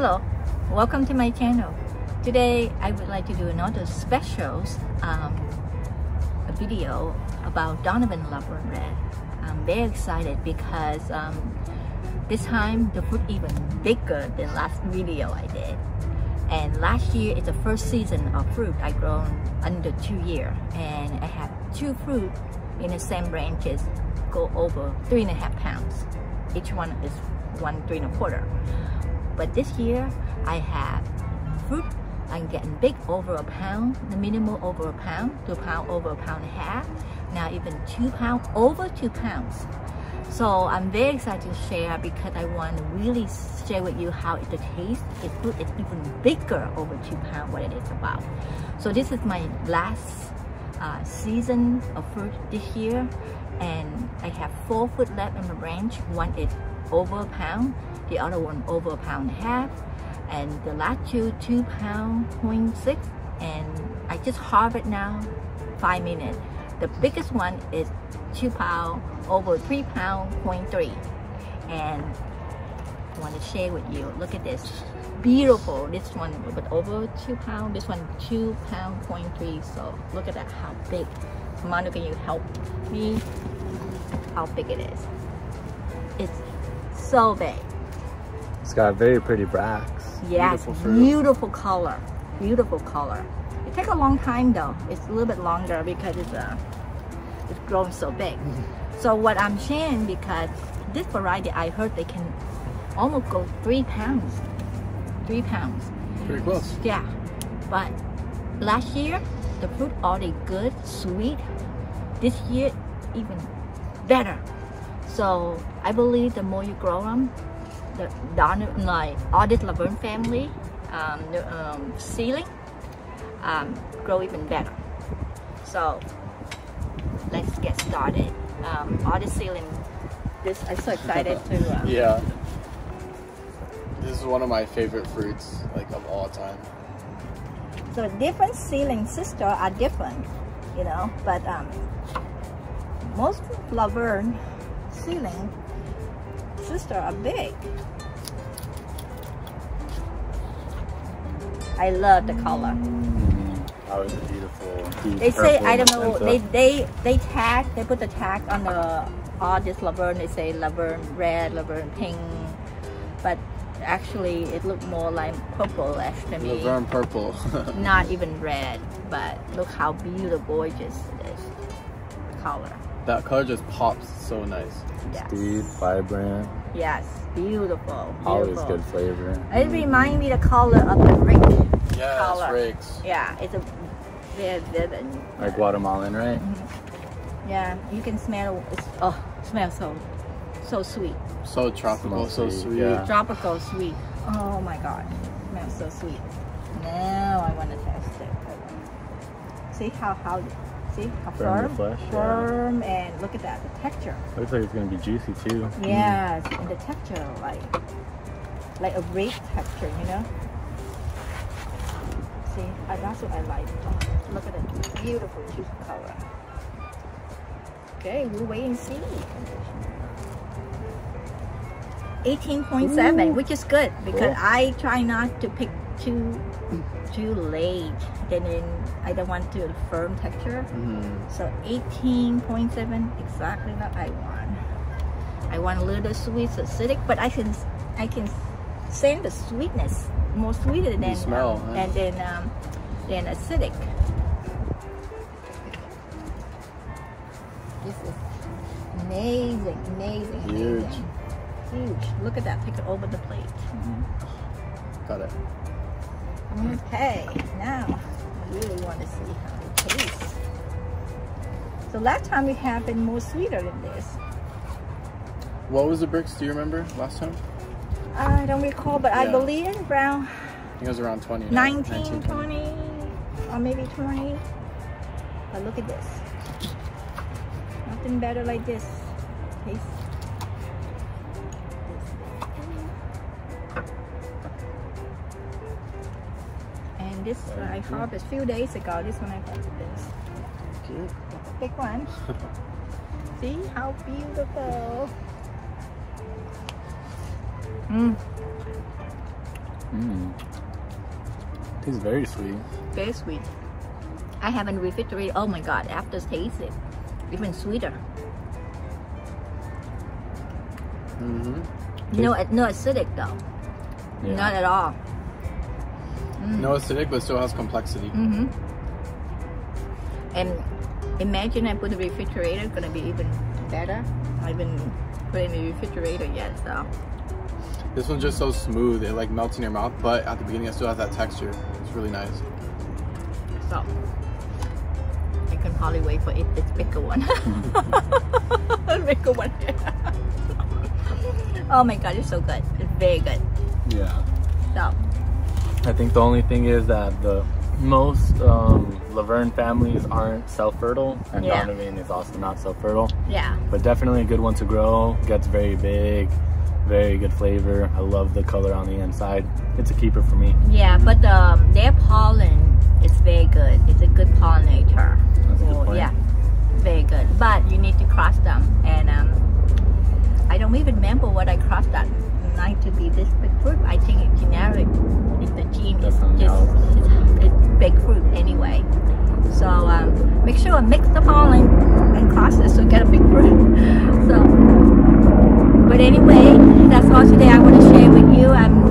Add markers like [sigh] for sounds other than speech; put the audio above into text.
Hello, welcome to my channel. Today I would like to do another specials um, video about Donovan Laverne Red. I'm very excited because um, this time the fruit even bigger than last video I did. And last year is the first season of fruit I grown under two year and I have two fruit in the same branches go over three and a half pounds. Each one is one three and a quarter. But this year, I have fruit. I'm getting big over a pound, the minimum over a pound, two pound over a pound and a half. Now even two pound over two pounds. So I'm very excited to share because I want to really share with you how it tastes. It fruit is even bigger over two pound what it is about. So this is my last uh, season of fruit this year and I have four fruit left in the branch. One is over a pound the other one over a pound half and the last two two pound point six and I just harvest now five minutes. The biggest one is two pound over three pound point three. And I want to share with you look at this beautiful this one with over two pound this one two pound point three so look at that how big. Monica can you help me? How big it is? It's so big it's got very pretty bracts. Yes, beautiful, beautiful, color. Beautiful color. It takes a long time though. It's a little bit longer because it's uh, it's grown so big. [laughs] so what I'm saying because this variety I heard they can almost go three pounds. Three pounds. Pretty close. Yeah. But last year the fruit already good, sweet. This year even better. So I believe the more you grow them, the Don like Audit Laverne family um, um, ceiling um, grow even better. So let's get started. Um, Audit ceiling. This I'm so excited to. Um, [laughs] yeah. This is one of my favorite fruits, like of all time. So different ceiling sister are different, you know, but um, most Laverne ceiling sister are big. I love the color. How is it beautiful? they say I don't know. They they they tag. They put the tag on the all this Laverne. They say Laverne red, Laverne pink, but actually it looked more like purple to me. Laverne purple. [laughs] Not even red, but look how beautiful, gorgeous it is. Color. That color just pops so nice. Yes. Deep, vibrant. Yes, beautiful. beautiful. Always good flavor. It reminds me the color of the rake. Yeah, color. rakes. Yeah, it's a very vivid. Like Guatemalan, right? Mm -hmm. Yeah, you can smell. It's, oh, smells so, so sweet. So tropical, so sweet. sweet. Yeah. Tropical sweet. Oh my God, smells so sweet. Now I want to test it. See how how See how firm, firm, flesh, firm, yeah. and look at that, the texture. Looks like it's gonna be juicy too. Yes, mm. and the texture, like like a grape texture, you know. See, that's what I like. Oh, look at the beautiful juice color. Okay, we'll wait and see. 18.7, which is good because cool. I try not to pick too too late. Then I don't want to firm texture. Mm -hmm. So 18.7 exactly what I want. I want a little sweet, acidic, but I can I can send the sweetness more sweeter than smell, um, and then um, then acidic. This is amazing, amazing, Huge. amazing. Huge. Look at that. Take it over the plate. Got it. Okay, now I really want to see how it tastes. So last time we had been more sweeter than this. What was the Brix? Do you remember last time? I don't recall, but I Yeah. believe around I think it was around 20. right? 19, 20, or maybe 20. But look at this. Nothing better like this. Taste. This Very I cool. harvest few days ago. This one I harvested this. Cute. Big one. [laughs] See how beautiful. Mmm, Mm. Tastes very sweet. very sweet. I haven't refrigerated. Oh my god, after taste it, even sweeter. Mm-hmm. No, no acidic though. Yeah. Not at all. Mm. No acidic, but still has complexity. Mm-hmm. And imagine I put the refrigerator, it's gonna be even better. I haven't put it in the refrigerator yet, so. This one's just so smooth, it like melts in your mouth, but at the beginning it still has that texture. It's really nice. So I can hardly wait for it. It's bigger one. [laughs] bigger one. [laughs] oh my god, it's so good. It's very good. Yeah. So I think the only thing is that the most um, Laverne families aren't self-fertile, and Yeah. Donovan is also not self-fertile. yeah. But definitely a good one to grow. Gets very big, very good flavor. I love the color on the inside. It's a keeper for me. Yeah, but um, their pollen is very good. It's a good pollinator. That's a good yeah, very good. But you need to cross them, and um, I don't even remember what I crossed that night to be this big fruit. I So um, make sure to mix the pollen and classes it so get a big fruit. [laughs] So, but anyway, that's all today I want to share with you. I'm